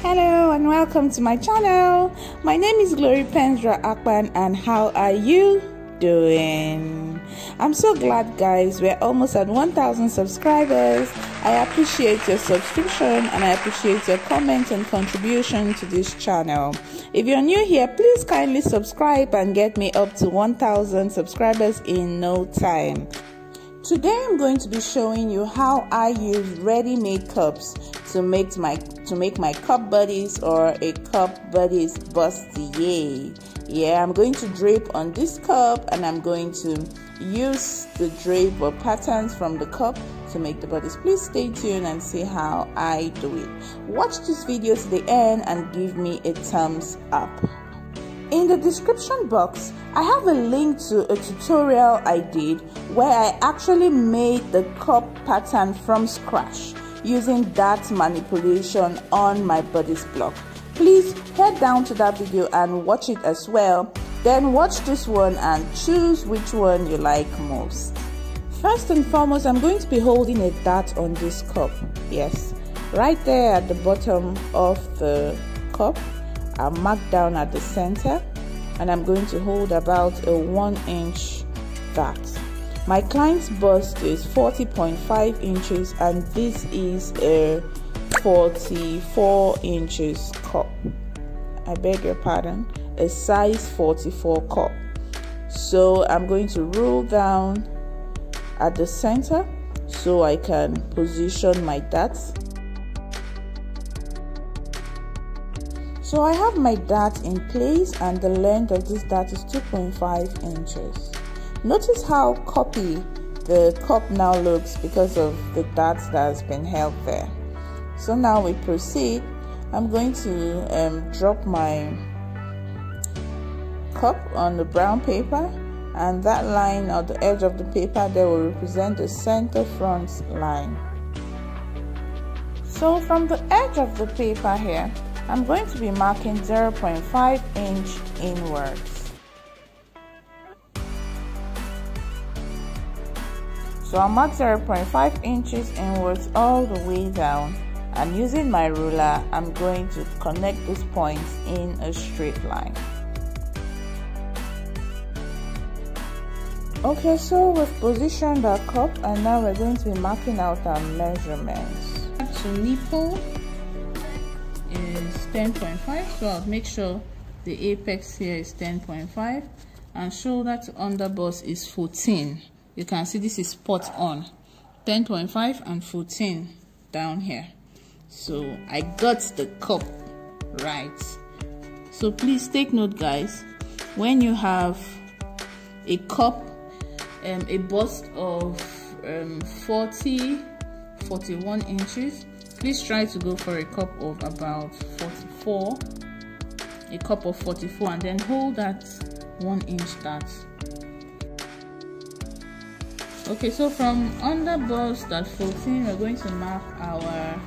Hello and welcome to my channel. My name is Glory Penzrah Akpan and how are you doing? I'm so glad guys, we're almost at 1000 subscribers. I appreciate your subscription and I appreciate your comment and contribution to this channel. If you're new here, please kindly subscribe and get me up to 1000 subscribers in no time. Today I'm going to be showing you how I use ready-made cups to make my to make my cup bodice or a cup bodice bustier. Yeah, I'm going to drape on this cup and I'm going to use the drape or patterns from the cup to make the bodice. Please stay tuned and see how I do it. Watch this video to the end and give me a thumbs up. In the description box, I have a link to a tutorial I did where I actually made the cup pattern from scratch using dart manipulation on my bodice block. Please head down to that video and watch it as well. Then watch this one and choose which one you like most. First and foremost, I'm going to be holding a dart on this cup. Yes, right there at the bottom of the cup are marked down at the center and I'm going to hold about a 1 inch dart. My client's bust is 40.5 inches and this is a 44 inches cup. I beg your pardon, a size 44 cup. So I'm going to roll down at the center so I can position my darts So I have my dart in place and the length of this dart is 2.5 inches. Notice how cuppy the cup now looks because of the dart that has been held there. So now we proceed. I'm going to um, drop my cup on the brown paper and that line or the edge of the paper there will represent the center front line. So from the edge of the paper here, I'm going to be marking 0.5 inch inwards. So I'll mark 0.5 inches inwards all the way down and using my ruler I'm going to connect these points in a straight line. Okay, so we've positioned our cup and now we're going to be marking out our measurements. To nipple is 10.5 so I'll make sure the apex here is 10.5 and shoulder to underbust is 14 you can see this is spot on. 10.5 and 14 down here. So I got the cup right. So please take note guys. When you have a cup um, a bust of um, 40 41 inches please try to go for a cup of about 44 a cup of 44 and then hold that one inch dart okay so from under bust at 14 we're going to mark our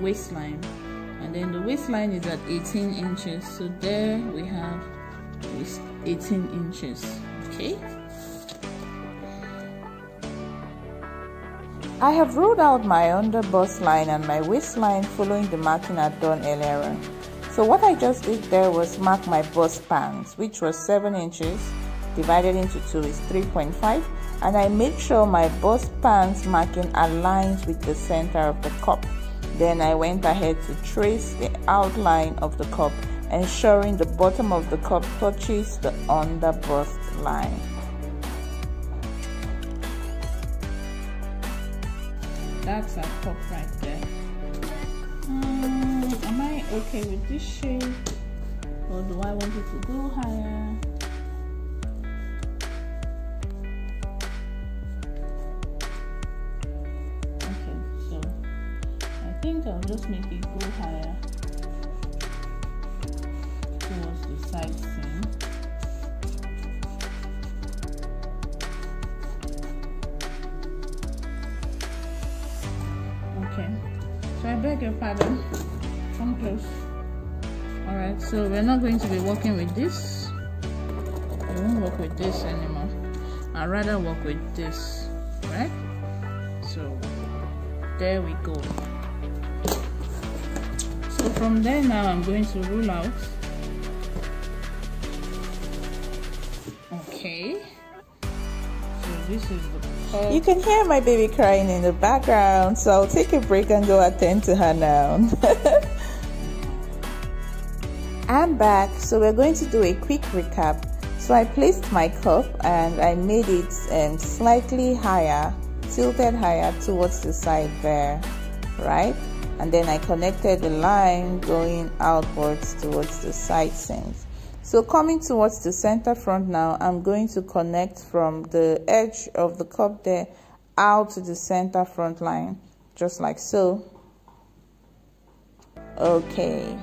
waistline. And then the waistline is at 18 inches. So there we have 18 inches. Okay I have ruled out my under bust line and my waistline following the marking I'd done earlier. So what I just did there was mark my bust pants which was 7 inches divided into 2 is 3.5 and I made sure my bust pants marking aligns with the center of the cup. Then I went ahead to trace the outline of the cup ensuring the bottom of the cup touches the under bust line. That's our top right there. Um, am I okay with this shape? Or do I want it to go higher? Okay so I think I'll just make it go higher pardon. Come close. Alright, so we're not going to be working with this. We won't work with this anymore. I'd rather work with this. Right? So there we go. so from there now I'm going to rule out okay so this is the you can hear my baby crying in the background so I'll take a break and go attend to her now. I'm back so we're going to do a quick recap. So I placed my cup and I made it um, slightly higher tilted higher towards the side there right? And then I connected the line going outwards towards the side seams. So coming towards the center front now, I'm going to connect from the edge of the cup there out to the center front line, just like so. Okay.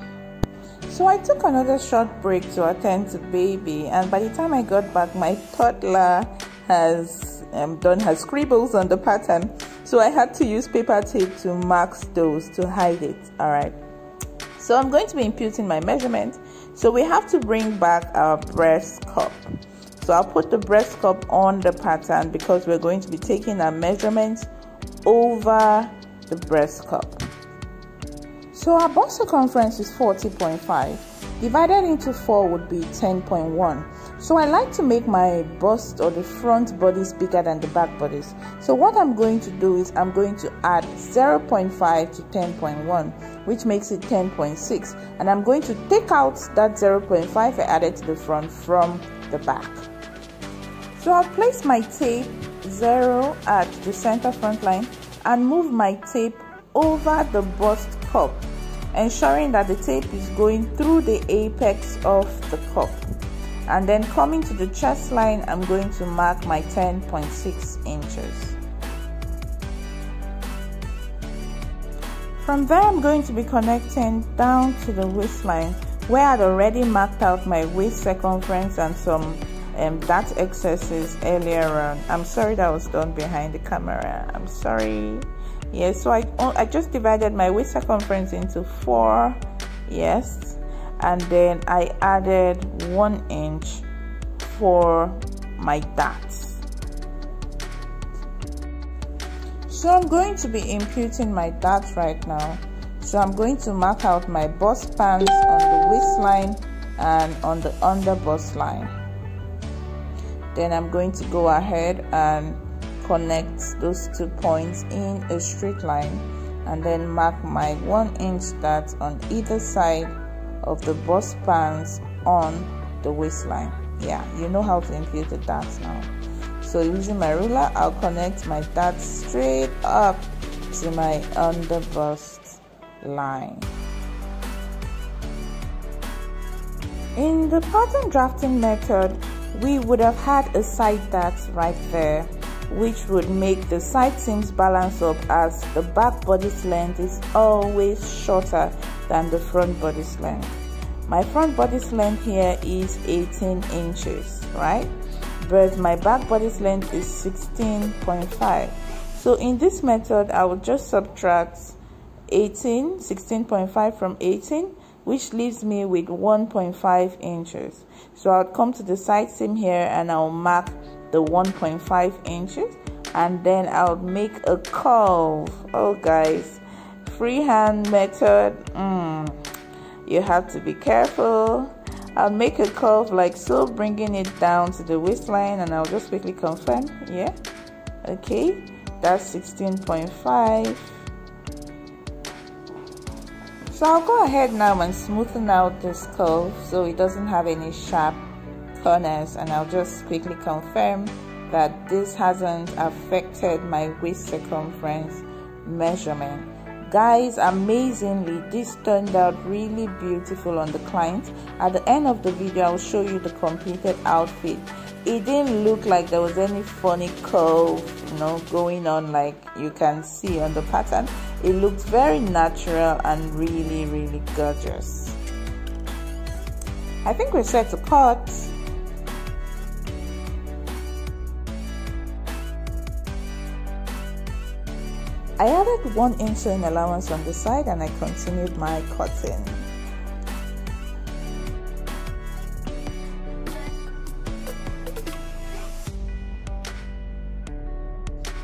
So I took another short break to attend to baby and by the time I got back, my toddler has um, done her scribbles on the pattern so I had to use paper tape to mark those to hide it all right so I'm going to be imputing my measurement so we have to bring back our breast cup. So I'll put the breast cup on the pattern because we're going to be taking our measurements over the breast cup. So our bust circumference is 40.5 divided into 4 would be 10.1 so I like to make my bust or the front bodice bigger than the back bodice. So what I'm going to do is I'm going to add 0.5 to 10.1 which makes it 10.6 and I'm going to take out that 0.5 I added to the front from the back. So I'll place my tape 0 at the center front line and move my tape over the bust cup ensuring that the tape is going through the apex of the cup and then coming to the chest line I'm going to mark my 10.6 inches. From there I'm going to be connecting down to the waistline where I'd already marked out my waist circumference and some um, dart excesses earlier on. I'm sorry that was done behind the camera. I'm sorry. Yeah so I, I just divided my waist circumference into four. Yes and then I added one inch for my darts so I'm going to be imputing my darts right now. So I'm going to mark out my bust pants on the waistline and on the under bust line. Then I'm going to go ahead and connect those two points in a straight line and then mark my one inch dart on either side of the bust pants on the waistline. Yeah you know how to impute the darts now. So using my ruler I'll connect my darts straight up to my under bust line. In the pattern drafting method we would have had a side dart right there which would make the side seams balance up as the back body's length is always shorter than the front body's length. My front body's length here is 18 inches, right? But my back body's length is 16.5. So in this method, I will just subtract 18, 16.5 from 18, which leaves me with 1.5 inches. So I'll come to the side seam here and I'll mark the 1.5 inches and then I'll make a curve. Oh guys, freehand method. Mm. You have to be careful. I'll make a curve like so bringing it down to the waistline and I'll just quickly confirm yeah? Okay that's 16.5 so I'll go ahead now and smoothen out this curve so it doesn't have any sharp corners and I'll just quickly confirm that this hasn't affected my waist circumference measurement guys amazingly this turned out really beautiful on the client. At the end of the video i'll show you the completed outfit. It didn't look like there was any funny curve you know going on like you can see on the pattern. It looked very natural and really really gorgeous. I think we're set to cut I added one inch sewing allowance on the side and I continued my cutting.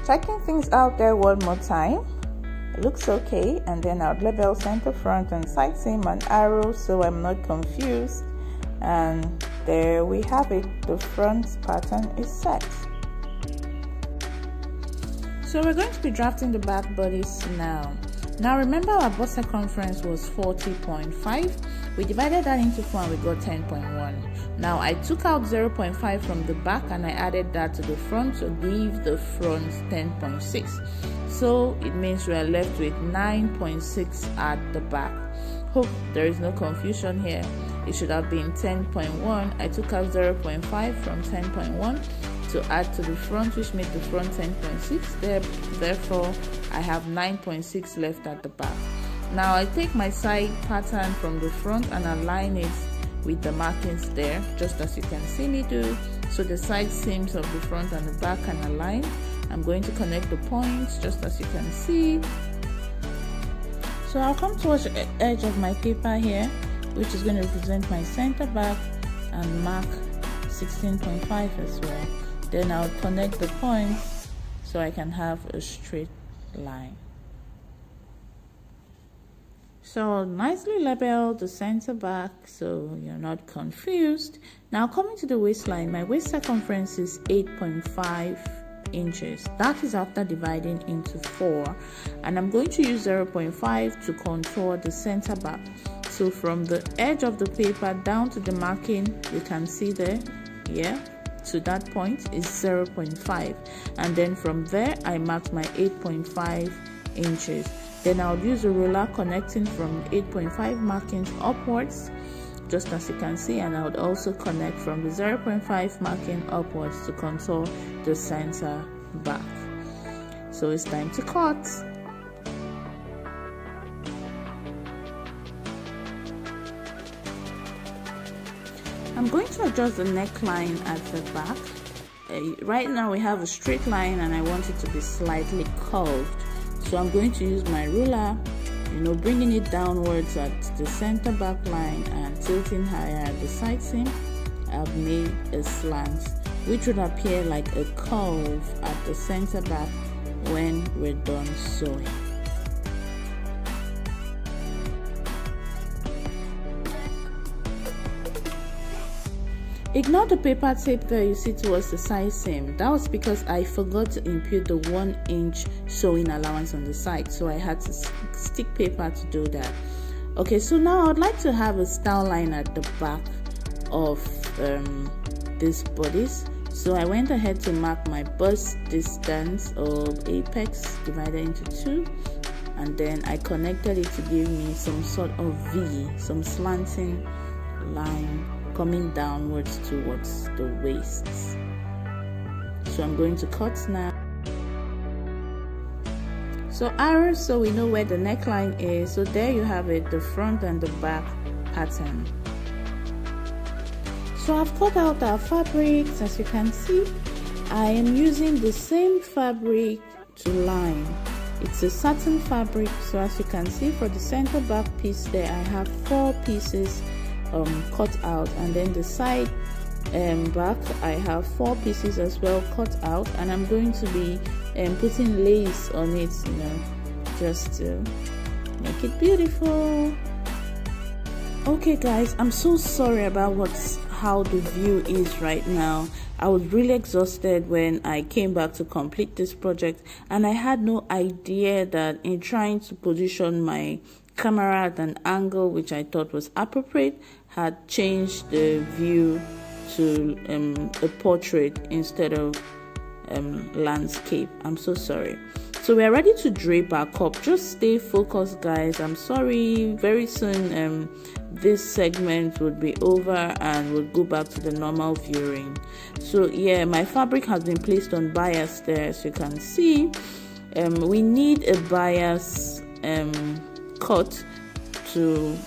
Checking things out there one more time. it looks okay and then I'll label center front and side seam and arrow so I'm not confused and there we have it the front pattern is set so we're going to be drafting the back bodice now. Now remember our bust circumference was 40.5 we divided that into 4 and we got 10.1 now I took out 0.5 from the back and I added that to the front to give the front 10.6 so it means we are left with 9.6 at the back. Hope there is no confusion here. It should have been 10.1 I took out 0.5 from 10.1 to add to the front which made the front 10.6 there therefore I have 9.6 left at the back. Now I take my side pattern from the front and align it with the markings there just as you can see me do so the side seams of the front and the back can align. I'm going to connect the points just as you can see. So I'll come towards the edge of my paper here which is going to represent my center back and mark 16.5 as well then I'll connect the points so I can have a straight line. So nicely label the center back so you're not confused. Now coming to the waistline my waist circumference is 8.5 inches. That is after dividing into 4 and I'm going to use 0.5 to contour the center back. So from the edge of the paper down to the marking you can see there yeah to that point is 0.5 and then from there I marked my 8.5 inches. Then I'll use a ruler connecting from 8.5 markings upwards just as you can see. And I would also connect from the 0.5 marking upwards to contour the center back. So it's time to cut I'm going to adjust the neckline at the back. Uh, right now we have a straight line and I want it to be slightly curved. So I'm going to use my ruler, you know, bringing it downwards at the center back line and tilting higher at the side seam. I've made a slant which would appear like a curve at the center back when we're done sewing. Ignore the paper tape there you see towards the side seam. That was because I forgot to impute the 1 inch sewing allowance on the side so I had to stick paper to do that. Okay so now I'd like to have a style line at the back of um, these bodice. So I went ahead to mark my bust distance of apex divided into 2 and then I connected it to give me some sort of V, some slanting line coming downwards towards the waist. So I'm going to cut now. So arrows so we know where the neckline is. So there you have it, the front and the back pattern. So I've cut out our fabrics as you can see. I am using the same fabric to line. It's a satin fabric so as you can see for the center back piece there I have four pieces um, cut out and then the side um, back I have four pieces as well cut out and I'm going to be um, putting lace on it you know just to make it beautiful. Okay guys I'm so sorry about what's how the view is right now. I was really exhausted when I came back to complete this project and I had no idea that in trying to position my camera at an angle which I thought was appropriate had changed the view to um, a portrait instead of um, landscape. I'm so sorry. So we are ready to drape our cup. Just stay focused, guys. I'm sorry. Very soon, um, this segment would be over and we'll go back to the normal viewing. So yeah, my fabric has been placed on bias there, as you can see. Um, we need a bias um, cut to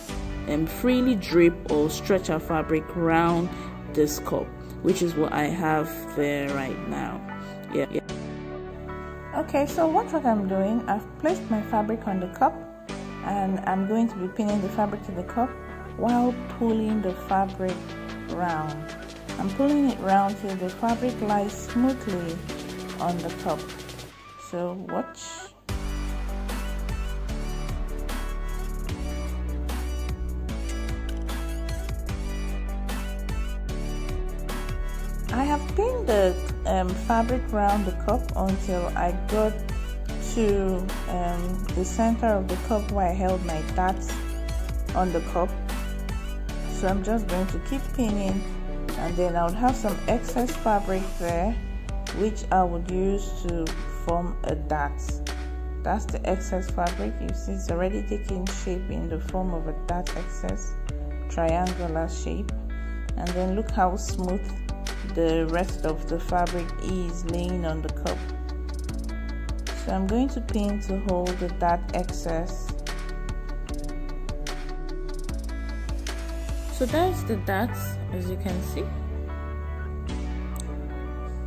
um, freely drape or stretch our fabric around this cup which is what I have there right now. Yeah, yeah. okay so what I'm doing I've placed my fabric on the cup and I'm going to be pinning the fabric to the cup while pulling the fabric round. I'm pulling it round till the fabric lies smoothly on the cup. So watch have pinned the um, fabric around the cup until I got to um, the center of the cup where I held my darts on the cup. So I'm just going to keep pinning and then I would have some excess fabric there which I would use to form a dart that's the excess fabric. You see it's already taking shape in the form of a dart excess triangular shape. And then look how smooth the rest of the fabric is laying on the cup. So I'm going to pin to hold the excess. So that's the dots as you can see.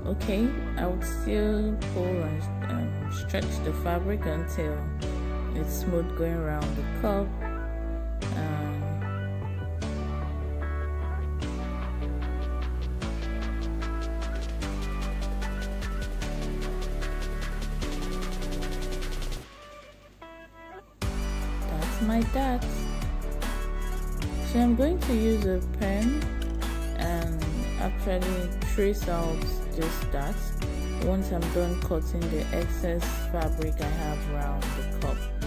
Okay I would still pull and um, stretch the fabric until it's smooth going around the cup trace out this dart once I'm done cutting the excess fabric I have around the cup.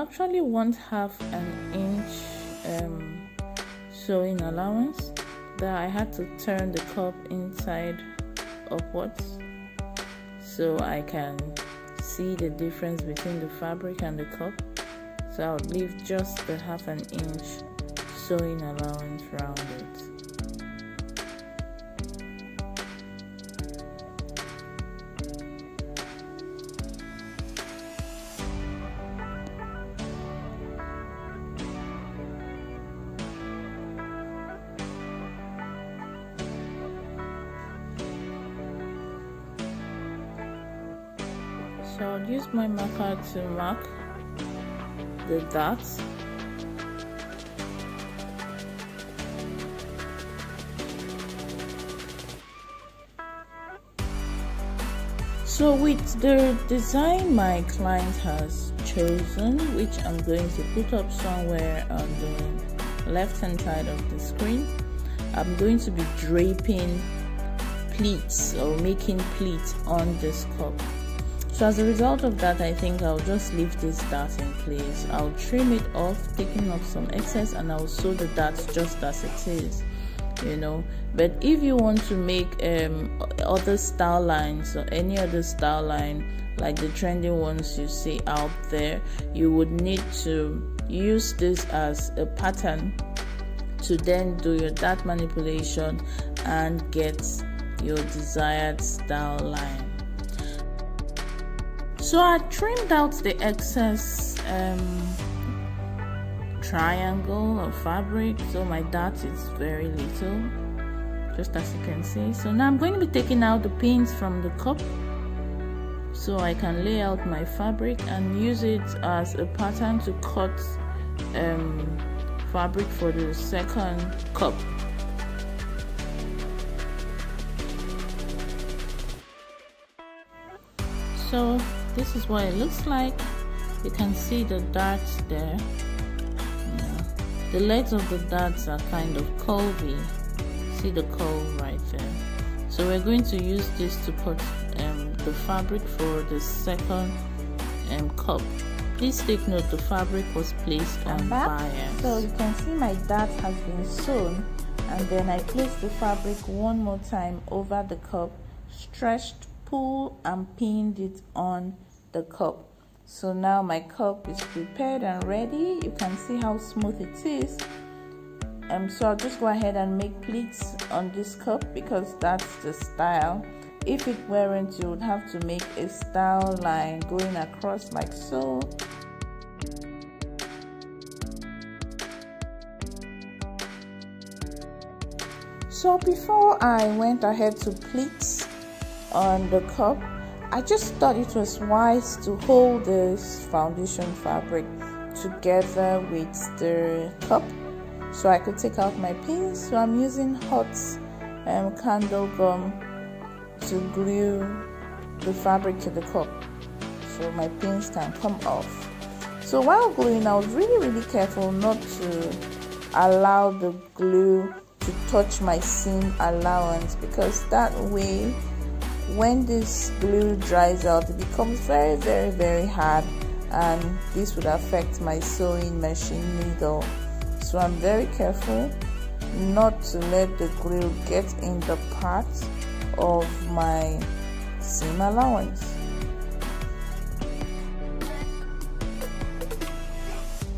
Actually want half an inch um, sewing allowance that I had to turn the cup inside upwards so I can see the difference between the fabric and the cup. So I'll leave just the half an inch sewing allowance around my marker to mark the dots So with the design my client has chosen, which I'm going to put up somewhere on the left hand side of the screen, I'm going to be draping pleats or making pleats on this cup. So as a result of that, I think I'll just leave this dart in place. I'll trim it off, taking off some excess and I'll sew the dart just as it is, you know. But if you want to make um, other style lines or any other style line, like the trending ones you see out there, you would need to use this as a pattern to then do your dart manipulation and get your desired style line. So I trimmed out the excess um, triangle of fabric so my dart is very little just as you can see. So now I'm going to be taking out the pins from the cup so I can lay out my fabric and use it as a pattern to cut um, fabric for the second cup. So this is what it looks like. You can see the darts there. Yeah. the legs of the darts are kind of curvy. See the curve right there. So we're going to use this to put um, the fabric for the second um, cup. Please take note the fabric was placed on bias so you can see my dart has been sewn. And then I placed the fabric one more time over the cup stretched pull and pinned it on the cup. So now my cup is prepared and ready. You can see how smooth it is. Um, so I'll just go ahead and make pleats on this cup because that's the style. If it weren't you would have to make a style line going across like so. So before I went ahead to pleats on the cup. I just thought it was wise to hold this foundation fabric together with the cup so I could take out my pins. So I'm using hot um, candle gum to glue the fabric to the cup so my pins can come off. So while gluing I was really really careful not to allow the glue to touch my seam allowance because that way when this glue dries out it becomes very very very hard and this would affect my sewing machine needle. So I'm very careful not to let the glue get in the part of my seam allowance.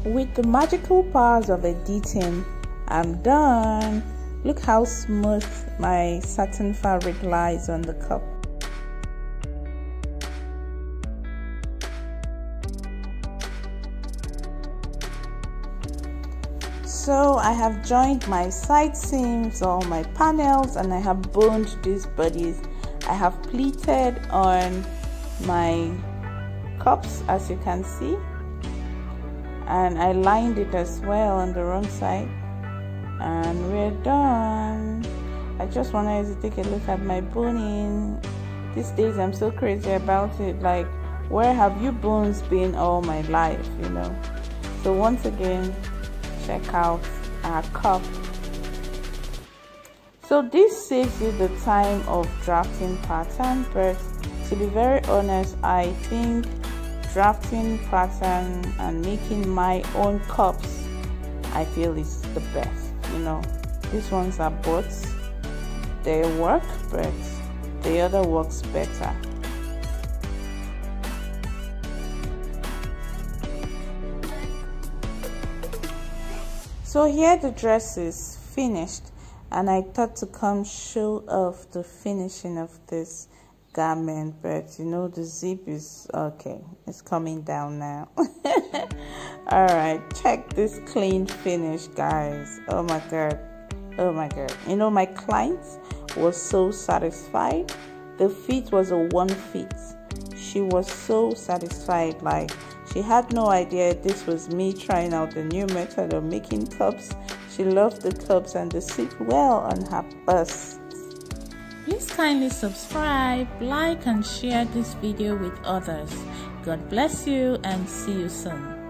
With the magical powers of a editing I'm done. Look how smooth my satin fabric lies on the cup so I have joined my side seams all my panels and I have boned these bodice. I have pleated on my cups as you can see and I lined it as well on the wrong side and we're done. I just wanted to take a look at my boning. These days I'm so crazy about it like where have you bones been all my life you know? So once again check out our cup. So this saves you the time of drafting pattern but to be very honest i think drafting pattern and making my own cups i feel is the best you know. These ones are both they work but the other works better So here the dress is finished and I thought to come show off the finishing of this garment but you know the zip is okay it's coming down now. All right check this clean finish guys. Oh my god oh my god. You know my client was so satisfied. The fit was a one fit she was so satisfied like she had no idea this was me trying out a new method of making cups. She loved the cups and they sit well on her bust. Please kindly subscribe, like and share this video with others. God bless you and see you soon.